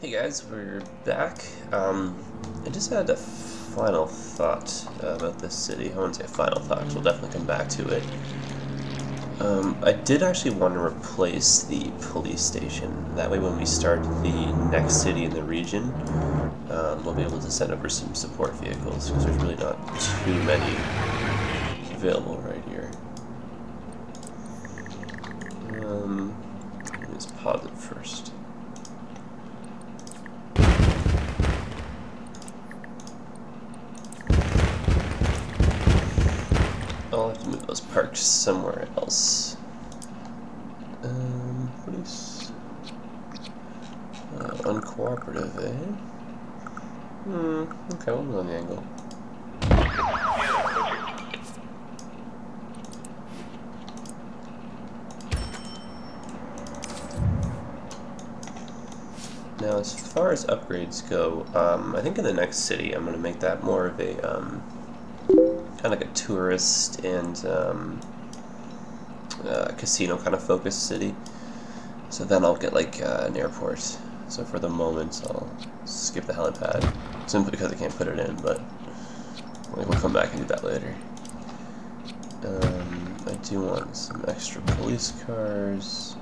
Hey guys, we're back. Um, I just had a final thought about this city. I wouldn't say a final thought, we'll definitely come back to it. Um, I did actually want to replace the police station. That way when we start the next city in the region, um, we'll be able to send over some support vehicles, because there's really not too many available right here. Um, let me just pause it first. I'll have to move those parks somewhere else. Um, police. Uh, uncooperative, eh? Hmm, okay, we'll move on the angle. Now, as far as upgrades go, um, I think in the next city I'm going to make that more of a um, kind of like a tourist and um, uh, casino kind of focused city. So then I'll get like uh, an airport. So for the moment, I'll skip the helipad simply because I can't put it in, but we'll come back and do that later. Um, I do want some extra police cars.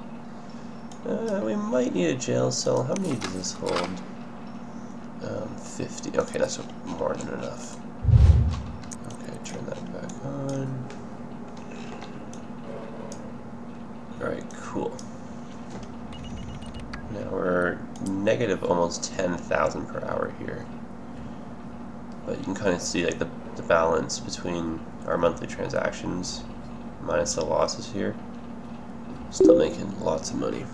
Uh, we might need a jail cell. How many does this hold? Um, 50. Okay, that's more than enough. Okay, turn that back on. Alright, cool. Now we're negative almost 10,000 per hour here. But you can kind of see like the, the balance between our monthly transactions minus the losses here. Still making lots of money.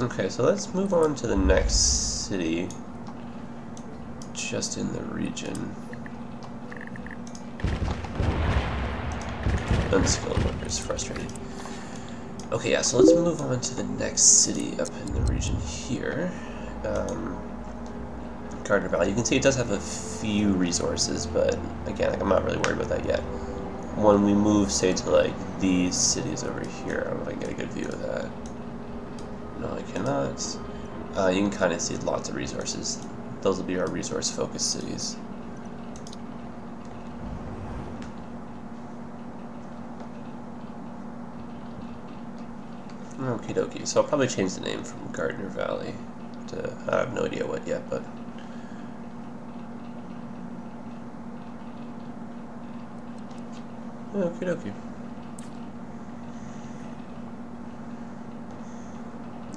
Okay, so let's move on to the next city just in the region. Unskilled workers, frustrating. Okay, yeah, so let's move on to the next city up in the region here. Um, Gardner Valley. You can see it does have a few resources, but again, like, I'm not really worried about that yet. When we move, say, to like these cities over here, I'm gonna get a good view of that. No, I cannot. Uh, you can kind of see lots of resources. Those will be our resource-focused cities. Okie dokie. So I'll probably change the name from Gardner Valley to, I have no idea what yet, but... Okie dokie.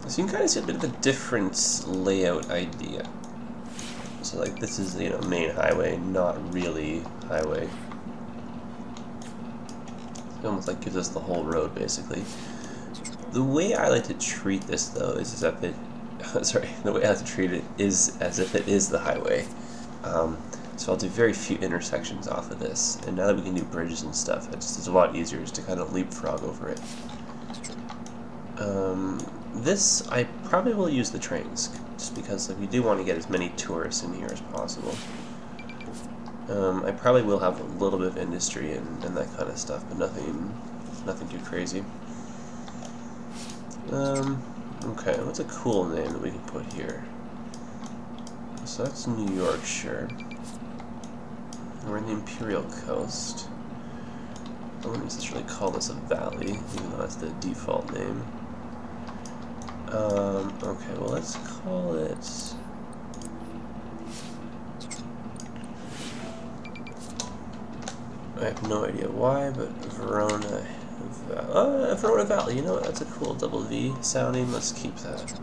So you can kind of see a bit of a different layout idea. So like this is, you know, main highway, not really highway. It almost like gives us the whole road basically. The way I like to treat this though is as if it, sorry, the way I like to treat it is as if it is the highway. Um, so I'll do very few intersections off of this, and now that we can do bridges and stuff, it's it's a lot easier just to kind of leapfrog over it. Um, this, I probably will use the trains, just because like, we do want to get as many tourists in here as possible. Um, I probably will have a little bit of industry and, and that kind of stuff, but nothing, nothing too crazy. Um, okay, what's a cool name that we can put here? So that's New Yorkshire. We're in the Imperial Coast. I wouldn't necessarily call this a valley, even though that's the default name. Um, okay, well let's call it... I have no idea why, but Verona... Uh, Verona Valley, you know what, that's a cool double V sounding, let's keep that.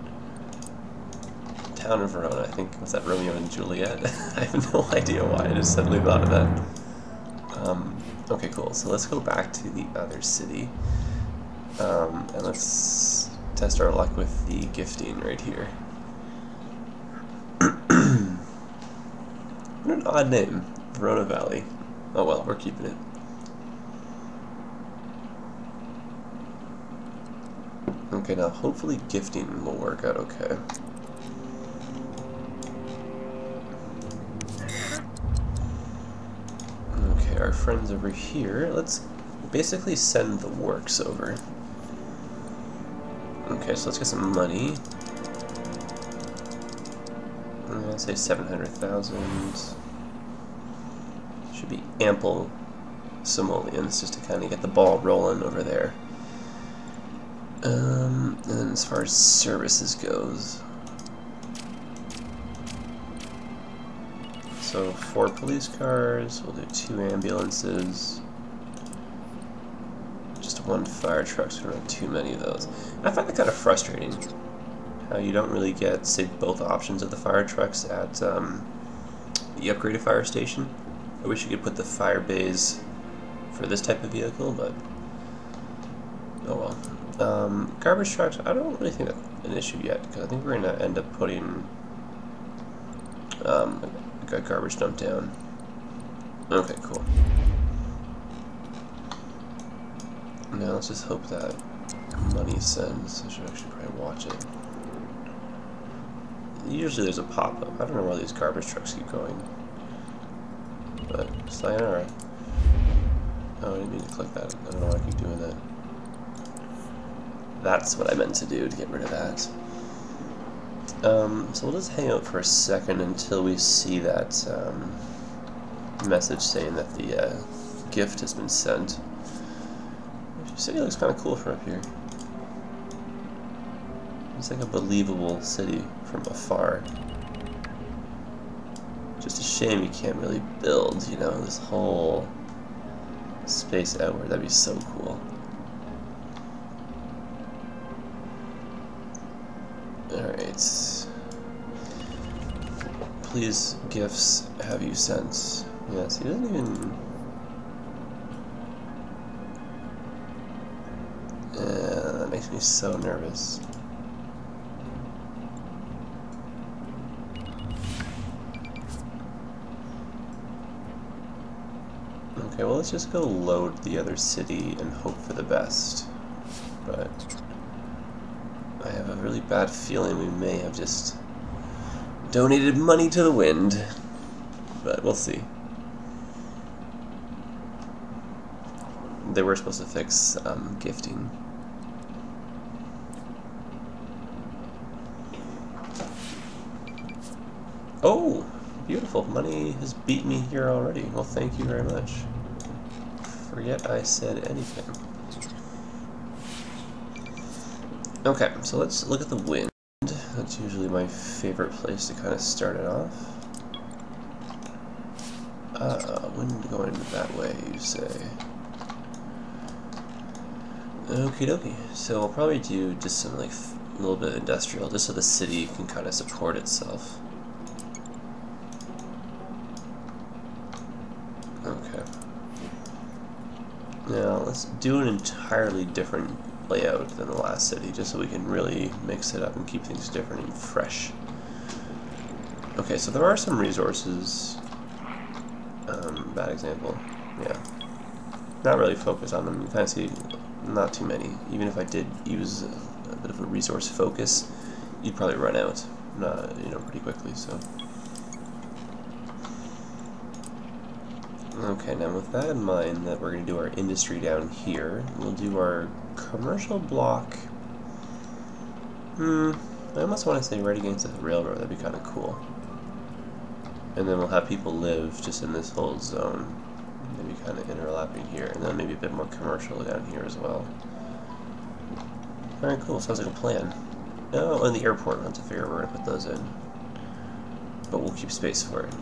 Town of Verona, I think, was that Romeo and Juliet? I have no idea why, I just suddenly thought of that. Um, okay, cool, so let's go back to the other city. Um, and let's test our luck with the gifting right here. what an odd name, Verona Valley. Oh well, we're keeping it. Okay, now hopefully gifting will work out okay. Okay, our friends over here, let's basically send the works over. Okay, so let's get some money. I'm gonna say 700,000. Should be ample simoleons just to kind of get the ball rolling over there. Um, and then as far as services goes, so four police cars, we'll do two ambulances, just one fire truck, so we don't have too many of those. I find that kind of frustrating, how you don't really get, say, both options of the fire trucks at um, the upgraded fire station. I wish you could put the fire bays for this type of vehicle, but oh well. Um, garbage trucks, I don't really think that's an issue yet, because I think we're going to end up putting um, a garbage dump down. Okay, cool. Now let's just hope that money sends. I should actually probably watch it. Usually there's a pop-up. I don't know why these garbage trucks keep going. But, sayonara. Oh, I didn't mean to click that. I don't know why I keep doing that. That's what I meant to do to get rid of that. Um, so we'll just hang out for a second until we see that um, message saying that the uh, gift has been sent. The city looks kind of cool from up here. It's like a believable city from afar. Just a shame you can't really build, you know, this whole space outward. That'd be so cool. Alright. Please, gifts, have you sent? Yes, he doesn't even... Uh, that makes me so nervous. Okay, well let's just go load the other city and hope for the best. But I have a really bad feeling we may have just donated money to the wind. But we'll see. They were supposed to fix um, gifting. Oh, beautiful. Money has beat me here already. Well, thank you very much. Forget I said anything. Okay, so let's look at the wind. That's usually my favorite place to kind of start it off. Uh, wind going that way, you say. Okie dokie. So I'll probably do just some like a little bit industrial, just so the city can kind of support itself. Okay. Now let's do an entirely different layout than the last city, just so we can really mix it up and keep things different and fresh. Okay, so there are some resources. Um, bad example. Yeah. Not really focus on them. You kind of see not too many. Even if I did use a, a bit of a resource focus, you'd probably run out, not, you know, pretty quickly, so. Okay, now with that in mind, that we're going to do our industry down here, we'll do our commercial block. Hmm, I almost want to say right against the railroad, that'd be kind of cool. And then we'll have people live just in this whole zone, maybe kind of interlapping here, and then maybe a bit more commercial down here as well. Alright, cool, sounds like a plan. Oh, and the airport, we'll have to figure out where to put those in. But we'll keep space for it.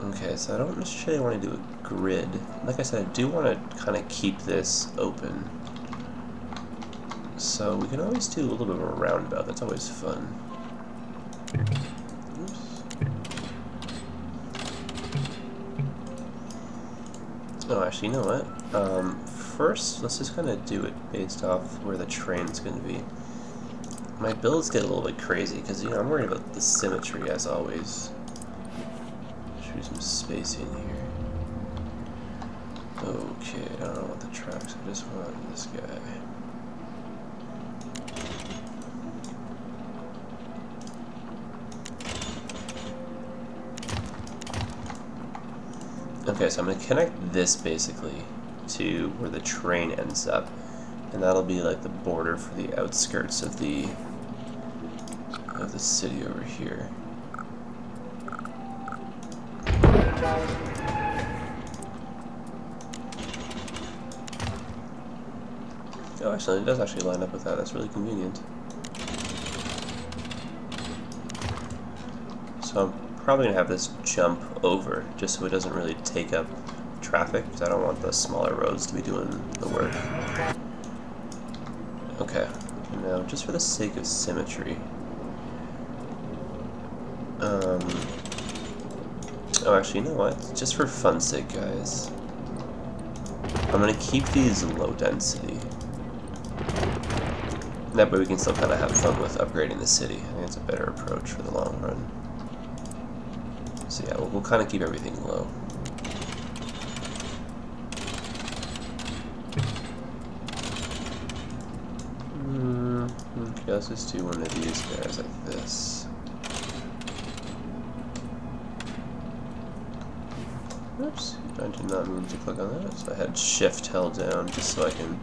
Okay, so I don't necessarily want to do a grid. Like I said, I do want to kind of keep this open. So we can always do a little bit of a roundabout. That's always fun. Oops. Oh, actually, you know what? Um, first, let's just kind of do it based off where the train's going to be. My builds get a little bit crazy because, you know, I'm worried about the symmetry as always some spacing here. Okay, I don't know what the tracks, I just want this guy. Okay, so I'm going to connect this basically to where the train ends up. And that'll be like the border for the outskirts of the of the city over here. Oh, actually, it does actually line up with that. That's really convenient. So I'm probably going to have this jump over, just so it doesn't really take up traffic, because I don't want the smaller roads to be doing the work. Okay, now just for the sake of symmetry, um, oh actually, you know what, just for fun's sake, guys, I'm to keep these low density. That way we can still kind of have fun with upgrading the city. I think it's a better approach for the long run. So yeah, we'll, we'll kind of keep everything low. Mm, okay, let's just do one of these guys like this. Oops, I did not mean to click on that, so I had shift held down just so I can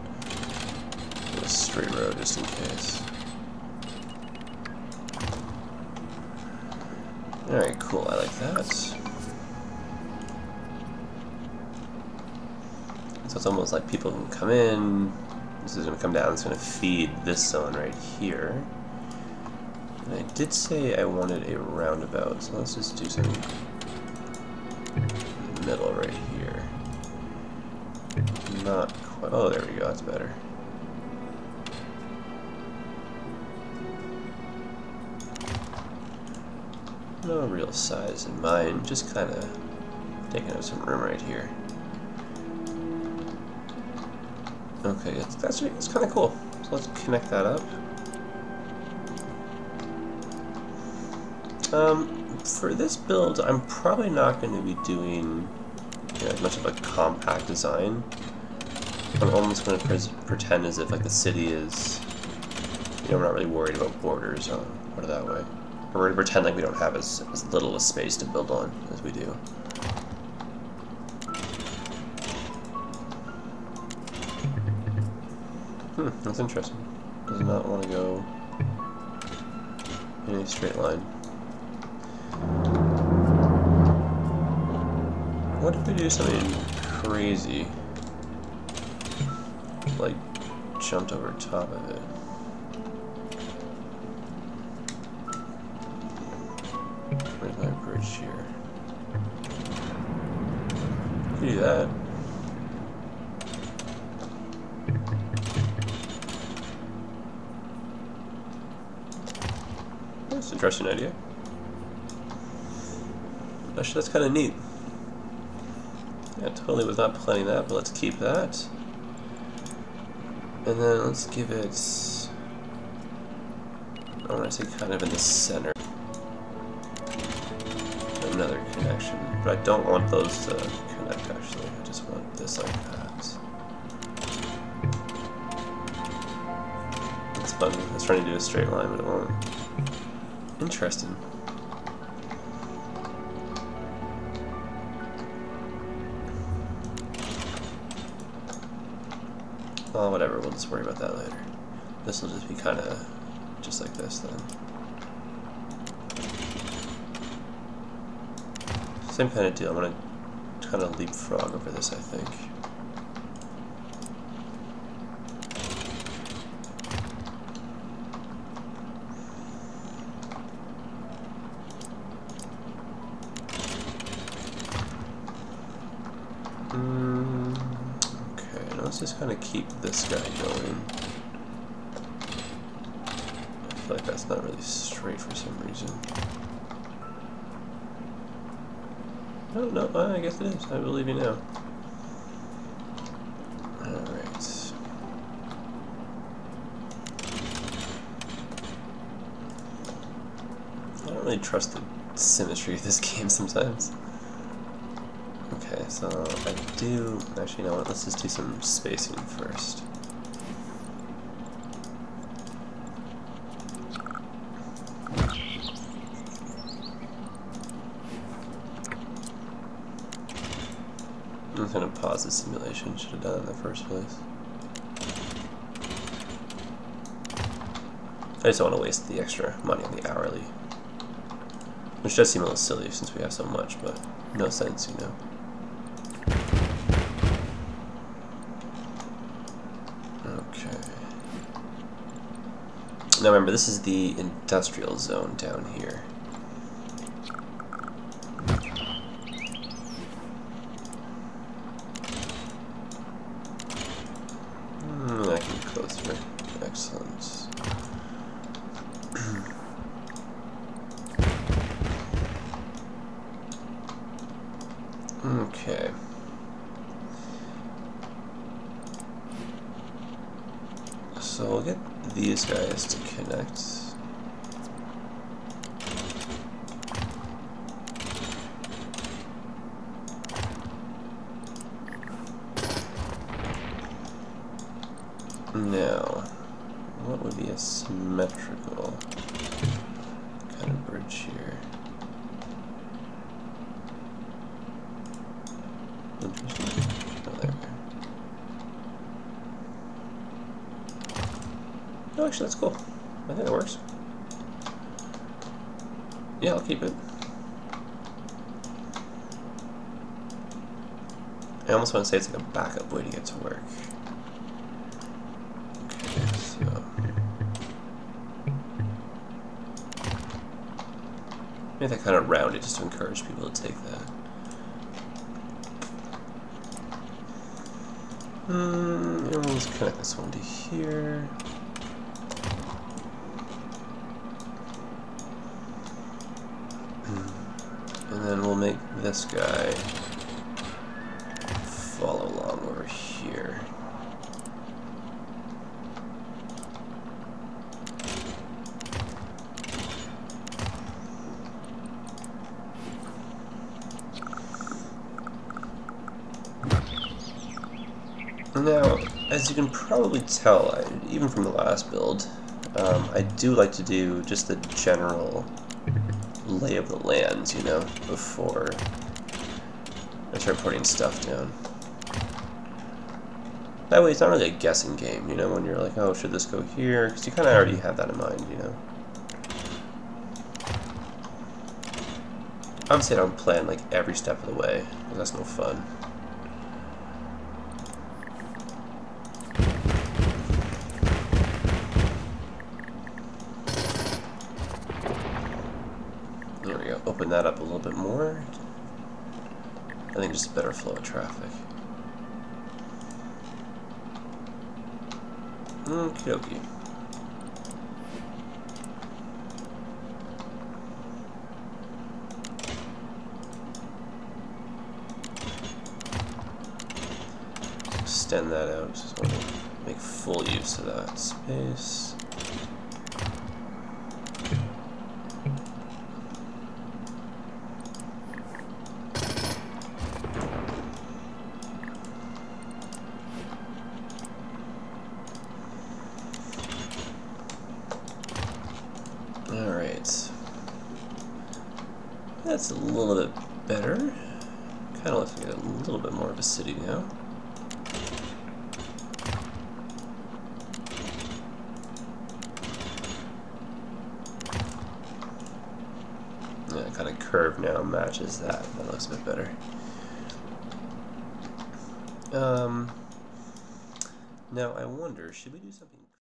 do a straight road just in case. Alright, cool, I like that. So it's almost like people can come in, this is going to come down, it's going to feed this zone right here. And I did say I wanted a roundabout, so let's just do some Not quite, oh there we go, that's better. no real size in mind, just kind of taking up some room right here. Okay, that's, that's, that's kind of cool. So let's connect that up. Um, for this build, I'm probably not going to be doing you know, as much of a compact design. I'm almost going to pre pretend as if like the city is, you know, we're not really worried about borders. I'll put it that way. We're going to pretend like we don't have as, as little a space to build on as we do. Hmm, that's interesting. Does not want to go in a straight line. What if we do something crazy? Like, jumped over top of it. bridge here. Do that. That's an interesting idea. Actually, that's kind of neat. Yeah, totally was not planning that, but let's keep that. And then let's give it... I want to say kind of in the center another connection. But I don't want those to connect actually. I just want this like that. It's funny. I was trying to do a straight line, but it won't. Interesting. Oh, whatever. We'll just worry about that later. This will just be kind of just like this then. Same kind of deal. I'm going to kind of leapfrog over this, I think. Mm, okay, let's just kind of keep this guy going. I feel like that's not really straight for some reason. Oh, no, uh, I guess it is. I believe you now. Alright. I don't really trust the symmetry of this game sometimes. So I do... Actually, you know what? Let's just do some spacing first. I'm gonna pause the simulation, should have done it in the first place. I just don't want to waste the extra money on the hourly. Which does seem a little silly since we have so much, but no sense, you know. Okay. Now remember, this is the industrial zone down here. Hmm, okay. So we'll get these guys to connect. Now, what would be a symmetrical kind of bridge here? Oh, actually, that's cool. I think that works. Yeah, I'll keep it. I almost want to say it's like a backup way to get to work. Maybe that kind of rounded just to encourage people to take that. Hmm, let's connect this one to here. We'll make this guy follow along over here. Now, as you can probably tell, even from the last build, um, I do like to do just the general lay of the lands, you know, before I start putting stuff down. That way it's not really a guessing game, you know, when you're like, oh, should this go here? Because you kind of already have that in mind, you know. Obviously I don't plan like every step of the way, because that's no fun. Open that up a little bit more. I think just a better flow of traffic. Okie dokie. Extend that out, just want to make full use of that space. That's a little bit better. Kind of looks like a little bit more of a city now. Yeah, kind of curve now matches that. That looks a bit better. Um, now I wonder, should we do something